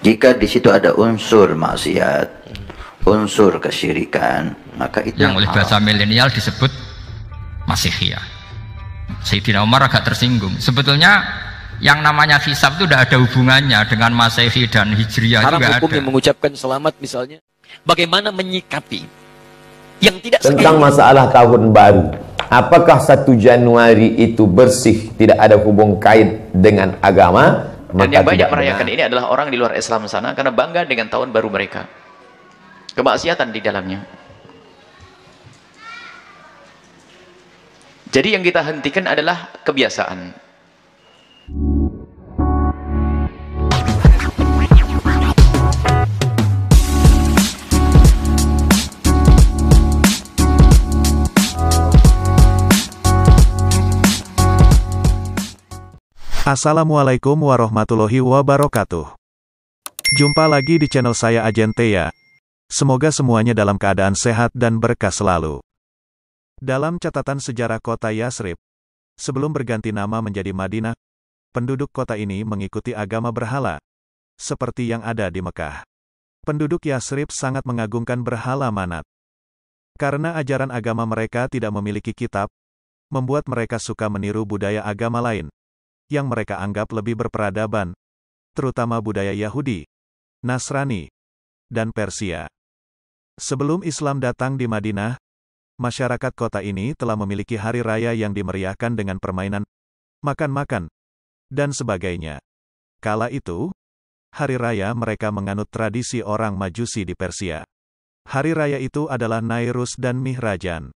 Jika di situ ada unsur maksiat, unsur kesyirikan, maka itu yang oleh bahasa milenial disebut Masihiyah. Sayyidina Umar agak tersinggung. Sebetulnya yang namanya hisab itu tidak ada hubungannya dengan Masehi dan Haram nggak hukumnya ada. mengucapkan selamat misalnya. Bagaimana menyikapi yang tidak Tentang masalah tahun baru. Apakah 1 Januari itu bersih, tidak ada hubung kait dengan agama? Dan yang banyak merayakan benar. ini adalah orang di luar Islam sana karena bangga dengan tahun baru mereka. Kemaksiatan di dalamnya. Jadi yang kita hentikan adalah kebiasaan. Assalamualaikum warahmatullahi wabarakatuh. Jumpa lagi di channel saya Agentea. Semoga semuanya dalam keadaan sehat dan berkah selalu. Dalam catatan sejarah kota Yasrib, sebelum berganti nama menjadi Madinah, penduduk kota ini mengikuti agama berhala, seperti yang ada di Mekah. Penduduk Yasrib sangat mengagungkan berhala manat. Karena ajaran agama mereka tidak memiliki kitab, membuat mereka suka meniru budaya agama lain yang mereka anggap lebih berperadaban, terutama budaya Yahudi, Nasrani, dan Persia. Sebelum Islam datang di Madinah, masyarakat kota ini telah memiliki hari raya yang dimeriahkan dengan permainan, makan-makan, dan sebagainya. Kala itu, hari raya mereka menganut tradisi orang Majusi di Persia. Hari raya itu adalah Nairus dan Mihrajan.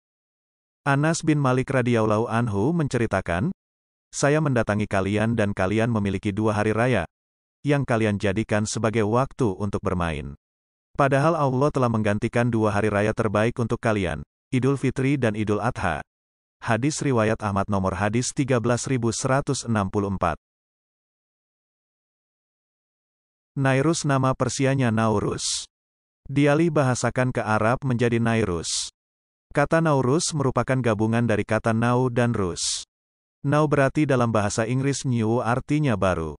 Anas bin Malik radhiyallahu anhu menceritakan, saya mendatangi kalian dan kalian memiliki dua hari raya, yang kalian jadikan sebagai waktu untuk bermain. Padahal Allah telah menggantikan dua hari raya terbaik untuk kalian, Idul Fitri dan Idul Adha. Hadis Riwayat Ahmad nomor hadis 13164. Nairus nama Persianya Naurus. Dialih bahasakan ke Arab menjadi Nairus. Kata Naurus merupakan gabungan dari kata Nau dan Rus. Now berarti dalam bahasa Inggris new artinya baru.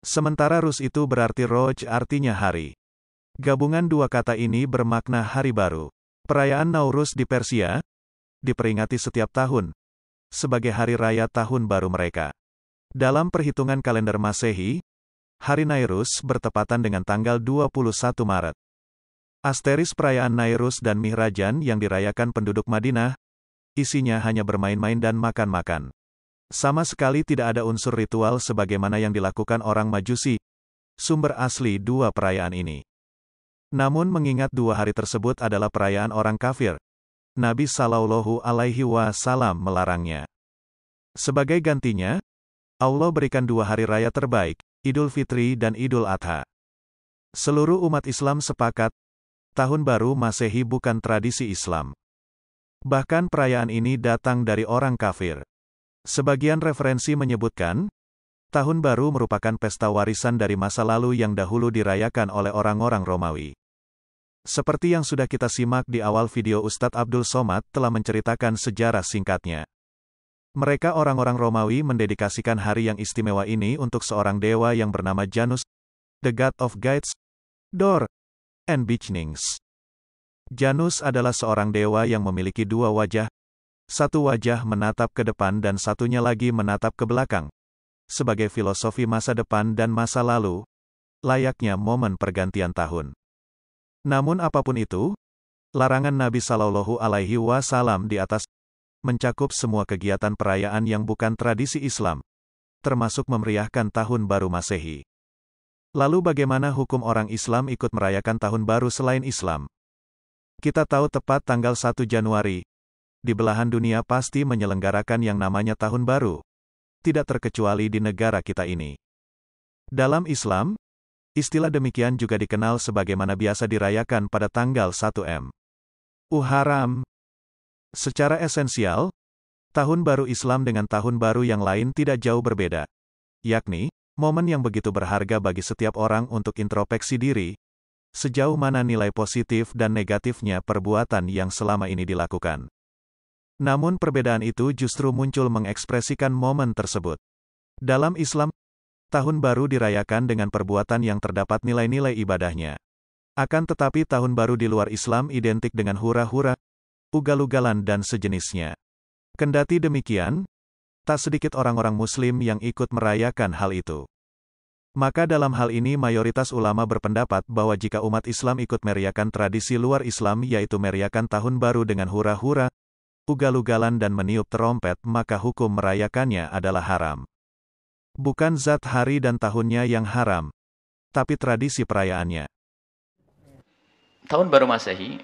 Sementara Rus itu berarti Roj artinya hari. Gabungan dua kata ini bermakna hari baru. Perayaan Naurus di Persia diperingati setiap tahun sebagai hari raya tahun baru mereka. Dalam perhitungan kalender Masehi, hari Nairus bertepatan dengan tanggal 21 Maret. Asteris perayaan Nairus dan Mihrajan yang dirayakan penduduk Madinah, isinya hanya bermain-main dan makan-makan. Sama sekali tidak ada unsur ritual sebagaimana yang dilakukan orang Majusi, sumber asli dua perayaan ini. Namun mengingat dua hari tersebut adalah perayaan orang kafir, Nabi Sallallahu Alaihi Wasallam melarangnya. Sebagai gantinya, Allah berikan dua hari raya terbaik, Idul Fitri dan Idul Adha. Seluruh umat Islam sepakat, Tahun Baru Masehi bukan tradisi Islam. Bahkan perayaan ini datang dari orang kafir. Sebagian referensi menyebutkan, Tahun Baru merupakan pesta warisan dari masa lalu yang dahulu dirayakan oleh orang-orang Romawi. Seperti yang sudah kita simak di awal video Ustadz Abdul Somad telah menceritakan sejarah singkatnya. Mereka orang-orang Romawi mendedikasikan hari yang istimewa ini untuk seorang dewa yang bernama Janus, the god of guides, door, and beginnings. Janus adalah seorang dewa yang memiliki dua wajah, satu wajah menatap ke depan dan satunya lagi menatap ke belakang. Sebagai filosofi masa depan dan masa lalu, layaknya momen pergantian tahun. Namun apa pun itu, larangan Nabi Shallallahu Alaihi Wasallam di atas mencakup semua kegiatan perayaan yang bukan tradisi Islam, termasuk memeriahkan tahun baru Masehi. Lalu bagaimana hukum orang Islam ikut merayakan tahun baru selain Islam? Kita tahu tepat tanggal 1 Januari, di belahan dunia pasti menyelenggarakan yang namanya tahun baru. Tidak terkecuali di negara kita ini. Dalam Islam, istilah demikian juga dikenal sebagaimana biasa dirayakan pada tanggal 1 M. Uharam. Secara esensial, tahun baru Islam dengan tahun baru yang lain tidak jauh berbeda. Yakni, momen yang begitu berharga bagi setiap orang untuk introspeksi diri, sejauh mana nilai positif dan negatifnya perbuatan yang selama ini dilakukan. Namun perbedaan itu justru muncul mengekspresikan momen tersebut. Dalam Islam, Tahun baru dirayakan dengan perbuatan yang terdapat nilai-nilai ibadahnya. Akan tetapi tahun baru di luar Islam identik dengan hura-hura, ugal-ugalan dan sejenisnya. Kendati demikian, tak sedikit orang-orang muslim yang ikut merayakan hal itu. Maka dalam hal ini mayoritas ulama berpendapat bahwa jika umat Islam ikut meriakan tradisi luar Islam yaitu meriakan tahun baru dengan hura-hura, ugal-ugalan dan meniup terompet maka hukum merayakannya adalah haram. Bukan zat hari dan tahunnya yang haram, tapi tradisi perayaannya. Tahun baru Masehi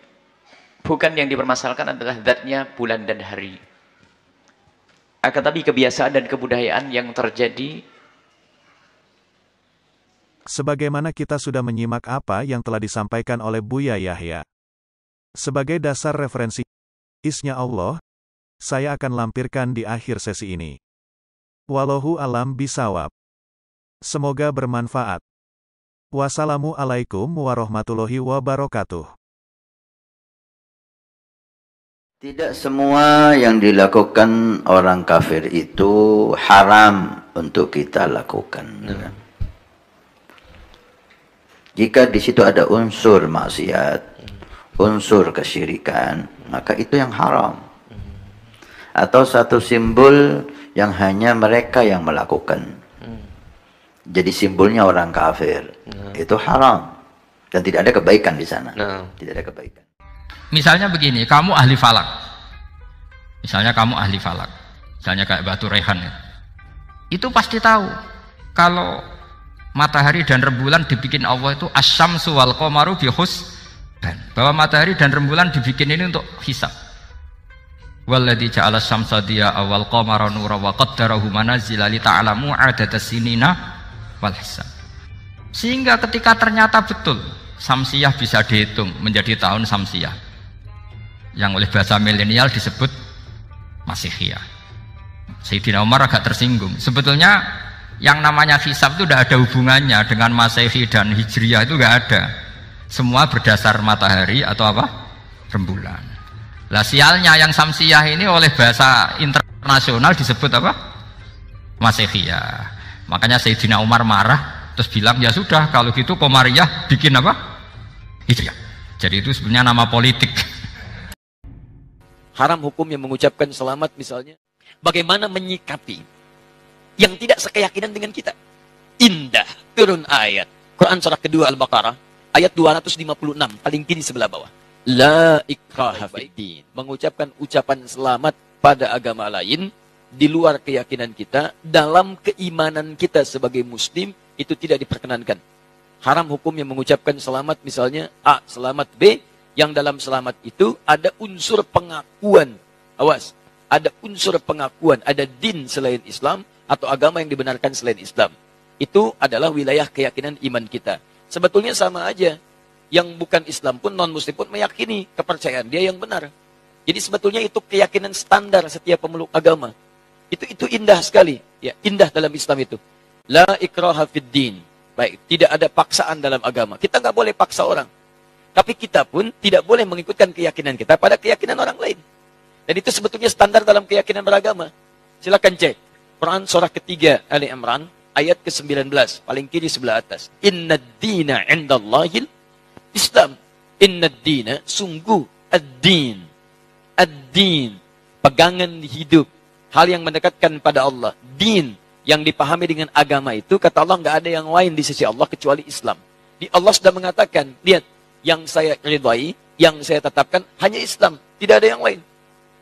bukan yang dipermasalahkan adalah zatnya bulan dan hari. Akan tapi kebiasaan dan kebudayaan yang terjadi Sebagaimana kita sudah menyimak apa yang telah disampaikan oleh Buya Yahya. Sebagai dasar referensi isnya Allah, saya akan lampirkan di akhir sesi ini. Wallahu alam bisawab. Semoga bermanfaat. Wassalamualaikum warahmatullahi wabarakatuh. Tidak semua yang dilakukan orang kafir itu haram untuk kita lakukan. Jika di situ ada unsur maksiat, unsur kesyirikan, maka itu yang haram. Atau satu simbol yang hanya mereka yang melakukan. Jadi simbolnya orang kafir. Nah. Itu haram. Dan tidak ada kebaikan di sana. Nah. Tidak ada kebaikan. Misalnya begini, kamu ahli falak. Misalnya kamu ahli falak. Misalnya kayak batu rehan. Ya. Itu pasti tahu. Kalau matahari dan rembulan dibikin Allah itu asyam wal qamaru bihus bahwa matahari dan rembulan dibikin ini untuk hisab Walladzi ja'ala syamsa diya awal qamara nura wa qaddarahu manazila li ta'lamu adada sinina wal hisab. Sehingga ketika ternyata betul samsiah bisa dihitung menjadi tahun samsiah. Yang oleh bahasa milenial disebut Masihiyah. Sayyidina Umar agak tersinggung. Sebetulnya yang namanya hisab itu tidak ada hubungannya dengan Masehi dan Hijriyah itu enggak ada. Semua berdasar matahari atau apa? Rembulan. Lah sialnya yang samsiah ini oleh bahasa internasional disebut apa? Masehiyah. Makanya Sayyidina Umar marah terus bilang ya sudah kalau gitu Komariah bikin apa? Itu ya. Jadi itu sebenarnya nama politik. Haram hukum yang mengucapkan selamat misalnya. Bagaimana menyikapi yang tidak sekeyakinan dengan kita. Indah turun ayat. Quran surah kedua Al-Baqarah ayat 256 paling kiri sebelah bawah. La ikraha fiddin. Mengucapkan ucapan selamat pada agama lain di luar keyakinan kita, dalam keimanan kita sebagai muslim itu tidak diperkenankan. Haram hukum yang mengucapkan selamat misalnya A, selamat B, yang dalam selamat itu ada unsur pengakuan. Awas, ada unsur pengakuan, ada din selain Islam atau agama yang dibenarkan selain Islam. Itu adalah wilayah keyakinan iman kita. Sebetulnya sama aja yang bukan Islam pun non muslim pun meyakini kepercayaan dia yang benar. Jadi sebetulnya itu keyakinan standar setiap pemeluk agama. Itu itu indah sekali, ya, indah dalam Islam itu. La ikraha fid din. Baik, tidak ada paksaan dalam agama. Kita nggak boleh paksa orang. Tapi kita pun tidak boleh mengikutkan keyakinan kita pada keyakinan orang lain. Dan itu sebetulnya standar dalam keyakinan beragama. Silakan cek. Quran surah ketiga Ali Imran ayat ke-19 paling kiri sebelah atas. Inna dina indallahil Islam. Inna dina, sungguh ad-din. Ad-din, pegangan hidup. Hal yang mendekatkan pada Allah. Din, yang dipahami dengan agama itu, kata Allah nggak ada yang lain di sisi Allah kecuali Islam. Di Allah sudah mengatakan, lihat, yang saya ridhai, yang saya tetapkan hanya Islam, tidak ada yang lain.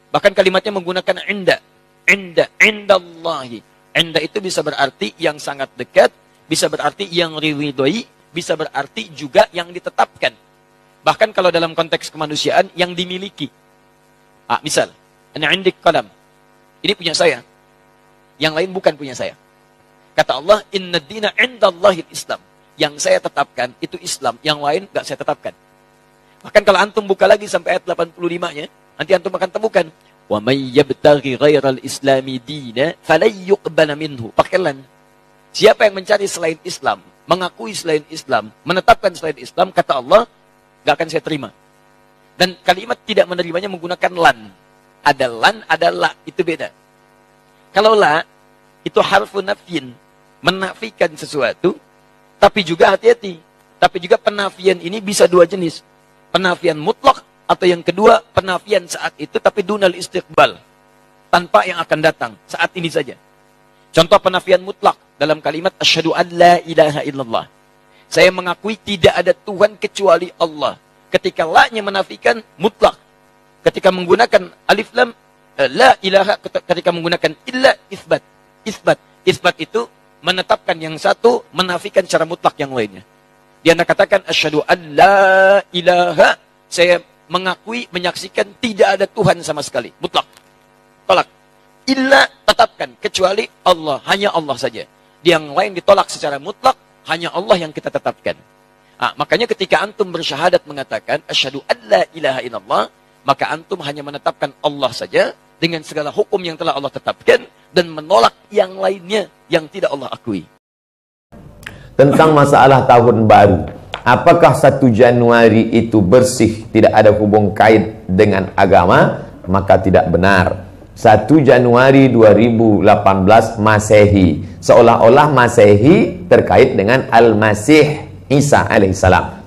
Bahkan kalimatnya menggunakan inda. Inda, indallahi. Inda itu bisa berarti yang sangat dekat, bisa berarti yang ridhai, bisa berarti juga yang ditetapkan. Bahkan kalau dalam konteks kemanusiaan yang dimiliki. Ah, misal, indik qalam. Ini punya saya. Yang lain bukan punya saya. Kata Allah, "Inna dina indallahil Islam." Yang saya tetapkan itu Islam, yang lain enggak saya tetapkan. Bahkan kalau antum buka lagi sampai ayat 85-nya, nanti antum akan temukan wa may yabtaghi islami dina falan yuqbala minhu. Pakai Siapa yang mencari selain Islam mengakui selain Islam, menetapkan selain Islam, kata Allah, gak akan saya terima. Dan kalimat tidak menerimanya menggunakan lan. Ada lan, ada la, itu beda. Kalau la, itu harfu nafyin. menafikan sesuatu, tapi juga hati-hati. Tapi juga penafian ini bisa dua jenis. Penafian mutlak atau yang kedua penafian saat itu tapi dunal istiqbal. Tanpa yang akan datang saat ini saja. Contoh penafian mutlak dalam kalimat asyhadu an la ilaha illallah. Saya mengakui tidak ada Tuhan kecuali Allah. Ketika la-nya menafikan mutlak. Ketika menggunakan alif lam eh, la ilaha ketika menggunakan illa isbat. Isbat. Isbat itu menetapkan yang satu, menafikan secara mutlak yang lainnya. Dia katakan asyhadu an la ilaha saya mengakui menyaksikan tidak ada Tuhan sama sekali, mutlak. Tolak. Illa tetapkan kecuali Allah, hanya Allah saja. Yang lain ditolak secara mutlak hanya Allah yang kita tetapkan. Ah, makanya ketika antum bersyahadat mengatakan asyhadu alla ilaha illallah, maka antum hanya menetapkan Allah saja dengan segala hukum yang telah Allah tetapkan dan menolak yang lainnya yang tidak Allah akui. Tentang masalah tahun baru. Apakah 1 Januari itu bersih, tidak ada hubung kait dengan agama? Maka tidak benar. 1 Januari 2018 Masehi seolah-olah Masehi terkait dengan Al-Masih Isa alaihissalam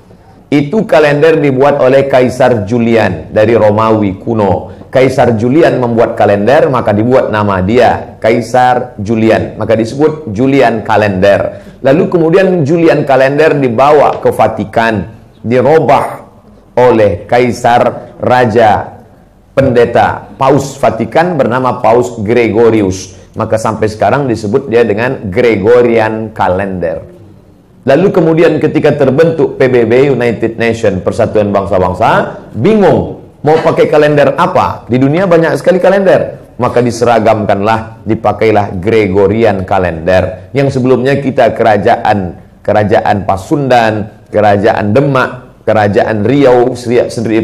itu kalender dibuat oleh Kaisar Julian dari Romawi kuno Kaisar Julian membuat kalender maka dibuat nama dia Kaisar Julian maka disebut Julian kalender lalu kemudian Julian kalender dibawa ke Vatikan dirobah oleh Kaisar Raja pendeta Paus Vatikan bernama Paus Gregorius. Maka sampai sekarang disebut dia dengan Gregorian Calendar. Lalu kemudian ketika terbentuk PBB United Nation Persatuan Bangsa-Bangsa, bingung mau pakai kalender apa? Di dunia banyak sekali kalender. Maka diseragamkanlah, dipakailah Gregorian Calendar. Yang sebelumnya kita kerajaan kerajaan Pasundan, kerajaan Demak, kerajaan Riau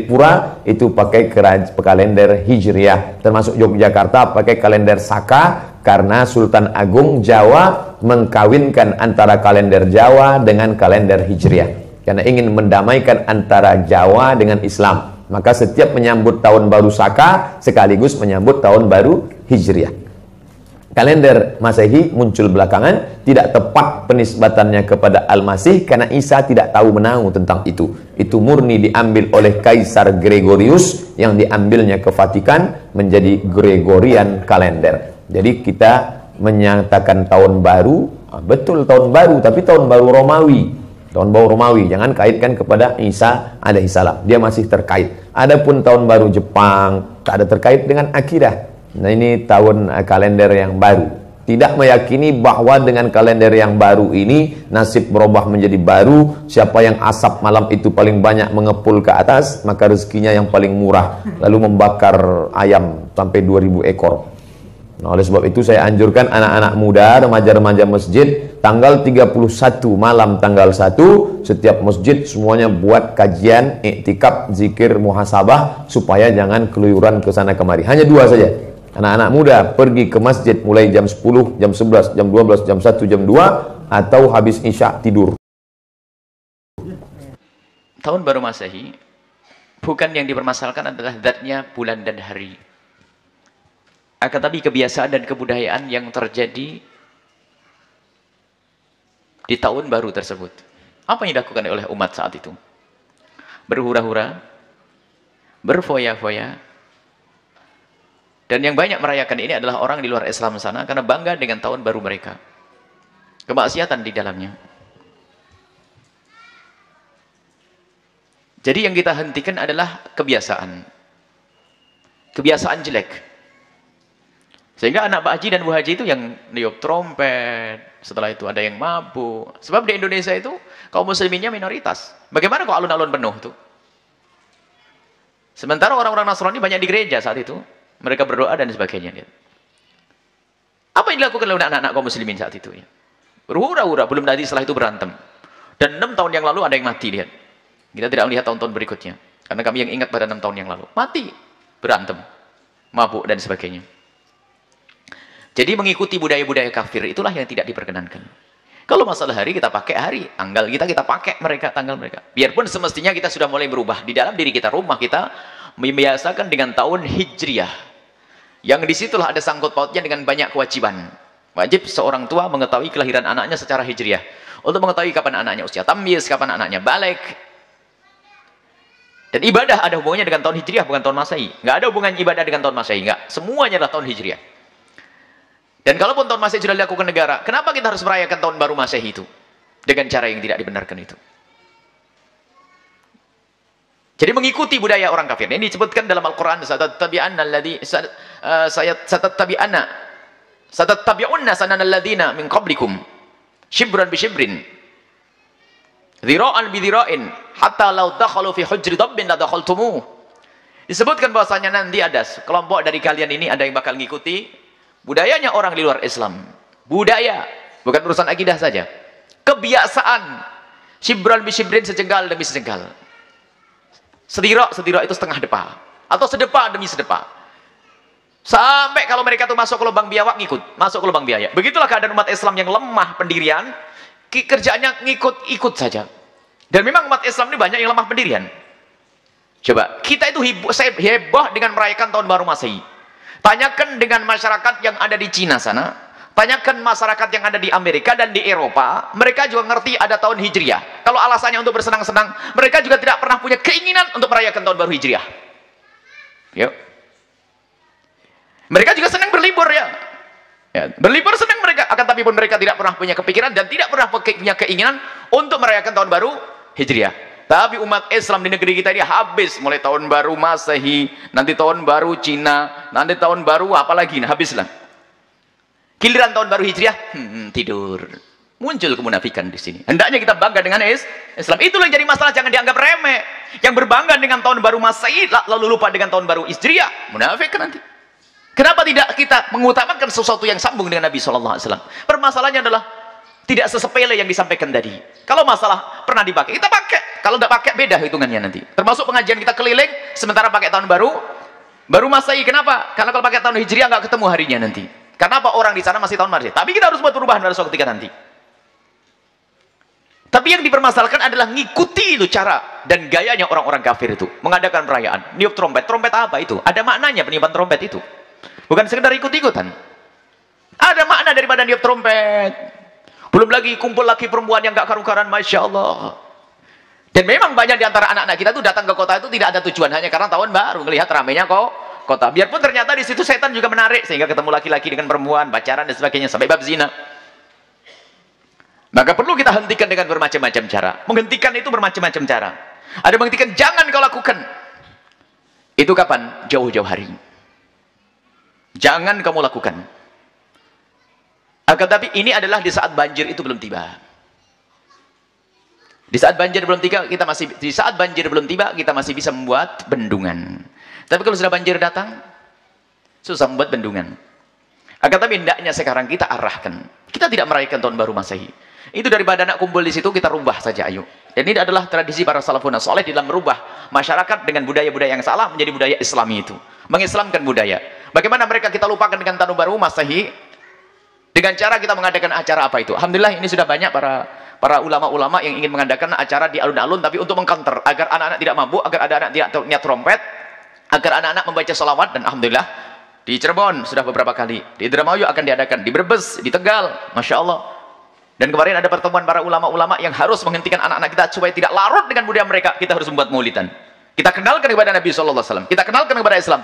Pura itu pakai kalender Hijriah termasuk Yogyakarta pakai kalender Saka karena Sultan Agung Jawa mengkawinkan antara kalender Jawa dengan kalender Hijriah karena ingin mendamaikan antara Jawa dengan Islam maka setiap menyambut tahun baru Saka sekaligus menyambut tahun baru Hijriah. Kalender Masehi muncul belakangan tidak tepat penisbatannya kepada Al-Masih karena Isa tidak tahu menahu tentang itu. Itu murni diambil oleh Kaisar Gregorius yang diambilnya ke Vatikan menjadi Gregorian kalender. Jadi kita menyatakan tahun baru ah, betul tahun baru tapi tahun baru Romawi tahun baru Romawi jangan kaitkan kepada Isa alaihissalam dia masih terkait adapun tahun baru Jepang tak ada terkait dengan akidah Nah ini tahun uh, kalender yang baru. Tidak meyakini bahwa dengan kalender yang baru ini nasib berubah menjadi baru. Siapa yang asap malam itu paling banyak mengepul ke atas, maka rezekinya yang paling murah. Lalu membakar ayam sampai 2000 ekor. Nah, oleh sebab itu saya anjurkan anak-anak muda, remaja-remaja masjid tanggal 31 malam tanggal 1 setiap masjid semuanya buat kajian iktikaf zikir muhasabah supaya jangan keluyuran ke sana kemari. Hanya dua saja anak-anak muda pergi ke masjid mulai jam 10, jam 11, jam 12, jam 1, jam 2 atau habis isya tidur. Tahun baru Masehi bukan yang dipermasalahkan adalah zatnya bulan dan hari. Akan tapi kebiasaan dan kebudayaan yang terjadi di tahun baru tersebut. Apa yang dilakukan oleh umat saat itu? Berhura-hura, berfoya-foya, dan yang banyak merayakan ini adalah orang di luar Islam sana karena bangga dengan tahun baru mereka. Kemaksiatan di dalamnya. Jadi yang kita hentikan adalah kebiasaan. Kebiasaan jelek. Sehingga anak Pak Haji dan Bu Haji itu yang niup trompet, setelah itu ada yang mabuk. Sebab di Indonesia itu kaum musliminnya minoritas. Bagaimana kok alun-alun penuh tuh? Sementara orang-orang Nasrani banyak di gereja saat itu. Mereka berdoa dan sebagainya. Apa yang dilakukan oleh anak-anak kaum muslimin saat itu? Berhura-hura, belum tadi setelah itu berantem. Dan enam tahun yang lalu ada yang mati, lihat. Kita tidak melihat tahun-tahun berikutnya. Karena kami yang ingat pada enam tahun yang lalu. Mati, berantem, mabuk dan sebagainya. Jadi mengikuti budaya-budaya kafir, itulah yang tidak diperkenankan. Kalau masalah hari kita pakai hari, tanggal kita kita pakai mereka tanggal mereka. Biarpun semestinya kita sudah mulai berubah di dalam diri kita, rumah kita membiasakan dengan tahun Hijriah. Yang di situlah ada sangkut pautnya dengan banyak kewajiban. Wajib seorang tua mengetahui kelahiran anaknya secara hijriah. Untuk mengetahui kapan anaknya usia tamyiz, kapan anaknya balik. Dan ibadah ada hubungannya dengan tahun hijriah, bukan tahun masehi. Nggak ada hubungan ibadah dengan tahun masehi. Nggak. Semuanya adalah tahun hijriah. Dan kalaupun tahun masehi sudah dilakukan negara, kenapa kita harus merayakan tahun baru masehi itu? Dengan cara yang tidak dibenarkan itu. Jadi mengikuti budaya orang kafir. Ini disebutkan dalam Al-Quran. Satatabi'anna alladhi... Satatabi'anna... Satatabi'unna sanana alladhina min qablikum. Shibran bi shibrin. Dhira'an bi dhira'in. Hatta lau dakhalu fi hujri dabbin la dakhaltumuh. Disebutkan bahwasanya nanti ada kelompok dari kalian ini ada yang bakal ngikuti budayanya orang di luar Islam. Budaya. Bukan urusan akidah saja. Kebiasaan. Shibran bi shibrin sejengkal demi sejengkal Sedirak, sedirak itu setengah depa. Atau sedepa demi sedepa. Sampai kalau mereka tuh masuk ke lubang biawak ngikut, masuk ke lubang biaya. Begitulah keadaan umat Islam yang lemah pendirian, kerjanya ngikut-ikut saja. Dan memang umat Islam ini banyak yang lemah pendirian. Coba, kita itu heboh dengan merayakan tahun baru Masehi. Tanyakan dengan masyarakat yang ada di Cina sana, Tanyakan masyarakat yang ada di Amerika dan di Eropa, mereka juga ngerti ada tahun Hijriah. Kalau alasannya untuk bersenang-senang, mereka juga tidak pernah punya keinginan untuk merayakan tahun baru Hijriah. Yuk. Mereka juga senang berlibur ya. ya. Berlibur senang mereka, akan tapi pun mereka tidak pernah punya kepikiran dan tidak pernah punya keinginan untuk merayakan tahun baru Hijriah. Tapi umat Islam di negeri kita ini habis mulai tahun baru Masehi, nanti tahun baru Cina, nanti tahun baru apalagi, nah habislah. Giliran tahun baru Hijriah, hmm, tidur. Muncul kemunafikan di sini. Hendaknya kita bangga dengan Islam. Itulah yang jadi masalah, jangan dianggap remeh. Yang berbangga dengan tahun baru Masehi, lalu lupa dengan tahun baru Hijriah, munafik nanti. Kenapa tidak kita mengutamakan sesuatu yang sambung dengan Nabi SAW? Permasalahannya adalah tidak sesepele yang disampaikan tadi. Kalau masalah pernah dipakai, kita pakai. Kalau tidak pakai, beda hitungannya nanti. Termasuk pengajian kita keliling, sementara pakai tahun baru, baru Masehi. Kenapa? Karena kalau pakai tahun Hijriah nggak ketemu harinya nanti. Karena apa orang di sana masih tahun Masehi. Tapi kita harus buat perubahan pada suatu ketika nanti. Tapi yang dipermasalahkan adalah ngikuti itu cara dan gayanya orang-orang kafir itu. Mengadakan perayaan. Niup trompet. Trompet apa itu? Ada maknanya peniupan trompet itu. Bukan sekedar ikut-ikutan. Ada makna daripada niup trompet. Belum lagi kumpul laki perempuan yang gak karu-karuan. Masya Allah. Dan memang banyak di antara anak-anak kita tuh datang ke kota itu tidak ada tujuan. Hanya karena tahun baru. Melihat ramenya kok kota. Biarpun ternyata di situ setan juga menarik sehingga ketemu laki-laki dengan perempuan, pacaran dan sebagainya sampai bab zina. Maka perlu kita hentikan dengan bermacam-macam cara. Menghentikan itu bermacam-macam cara. Ada menghentikan jangan kau lakukan. Itu kapan? Jauh-jauh hari. Jangan kamu lakukan. Akan tapi ini adalah di saat banjir itu belum tiba. Di saat banjir belum tiba, kita masih di saat banjir belum tiba, kita masih bisa membuat bendungan. Tapi kalau sudah banjir datang, susah membuat bendungan. Akan tapi hendaknya sekarang kita arahkan. Kita tidak merayakan tahun baru Masehi. Itu daripada anak kumpul di situ kita rubah saja ayo. Dan ini adalah tradisi para salafun soleh dalam merubah masyarakat dengan budaya-budaya yang salah menjadi budaya Islami itu. Mengislamkan budaya. Bagaimana mereka kita lupakan dengan tahun baru Masehi dengan cara kita mengadakan acara apa itu. Alhamdulillah ini sudah banyak para para ulama-ulama yang ingin mengadakan acara di alun-alun tapi untuk mengkanter agar anak-anak tidak mabuk, agar ada anak tidak niat trompet, agar anak-anak membaca salawat dan alhamdulillah di Cirebon sudah beberapa kali. Di Indramayu akan diadakan di Brebes di Tegal Masya Allah. Dan kemarin ada pertemuan para ulama-ulama yang harus menghentikan anak-anak kita supaya tidak larut dengan budaya mereka. Kita harus membuat maulidan. Kita kenalkan kepada Nabi SAW kita kenalkan kepada Islam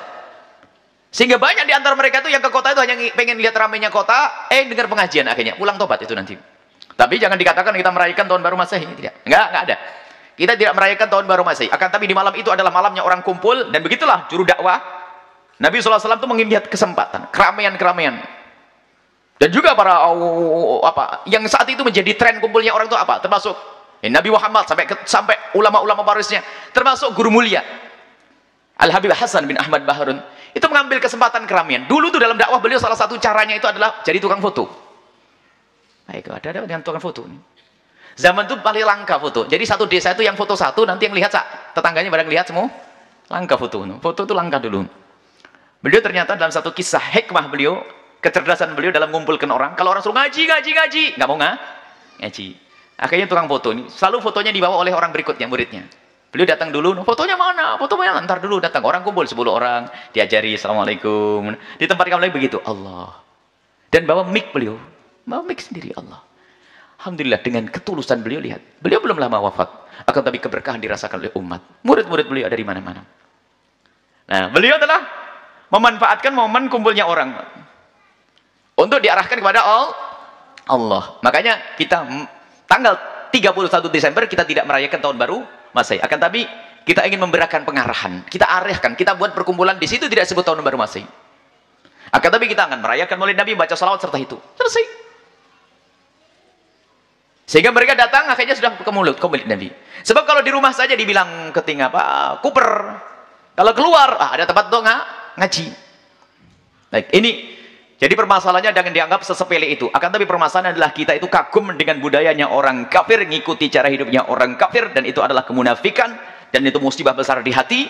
sehingga banyak di antara mereka itu yang ke kota itu hanya pengen lihat ramainya kota eh dengar pengajian akhirnya. Pulang tobat itu nanti. Tapi jangan dikatakan kita merayakan tahun baru Masehi. Tidak. Enggak enggak ada. Kita tidak merayakan tahun baru Masehi. Akan tapi di malam itu adalah malamnya orang kumpul dan begitulah juru dakwah. Nabi SAW itu mengingat kesempatan, keramaian-keramaian. Dan juga para oh, apa yang saat itu menjadi tren kumpulnya orang itu apa? Termasuk eh, Nabi Muhammad sampai sampai ulama-ulama barisnya, termasuk guru mulia Al Habib Hasan bin Ahmad Baharun itu mengambil kesempatan keramaian. Dulu tuh dalam dakwah beliau salah satu caranya itu adalah jadi tukang foto. Baik, ada ada yang tukang foto ini. Zaman itu paling langka foto. Jadi satu desa itu yang foto satu, nanti yang lihat tetangganya pada lihat semua. Langka foto. Foto itu langka dulu. Beliau ternyata dalam satu kisah hikmah beliau, kecerdasan beliau dalam mengumpulkan orang. Kalau orang suruh ngaji, ngaji, ngaji, nggak mau nggak? Ngaji. Akhirnya tukang foto ini. Selalu fotonya dibawa oleh orang berikutnya, muridnya. Beliau datang dulu, fotonya mana? Foto mana? Ntar dulu datang. Orang kumpul 10 orang, diajari Assalamualaikum. Di tempat kamu lagi begitu. Allah. Dan bawa mic beliau. Bawa mic sendiri Allah. Alhamdulillah dengan ketulusan beliau lihat. Beliau belum lama wafat. Akan tapi keberkahan dirasakan oleh umat. Murid-murid beliau dari mana-mana. Nah, beliau telah memanfaatkan momen kumpulnya orang. Untuk diarahkan kepada Allah. Makanya kita tanggal 31 Desember kita tidak merayakan tahun baru Masehi. Akan tapi kita ingin memberikan pengarahan. Kita arahkan. Kita buat perkumpulan di situ tidak sebut tahun baru Masehi. Akan tapi kita akan merayakan maulid Nabi, baca salawat serta itu. Selesai. Sehingga mereka datang akhirnya sudah ke mulut, ke maulid Nabi. Sebab kalau di rumah saja dibilang keting apa, kuper. Kalau keluar, ah, ada tempat untuk ngaji. Baik, ini jadi permasalahannya jangan dianggap sesepele itu. Akan tapi permasalahan adalah kita itu kagum dengan budayanya orang kafir, ngikuti cara hidupnya orang kafir dan itu adalah kemunafikan dan itu musibah besar di hati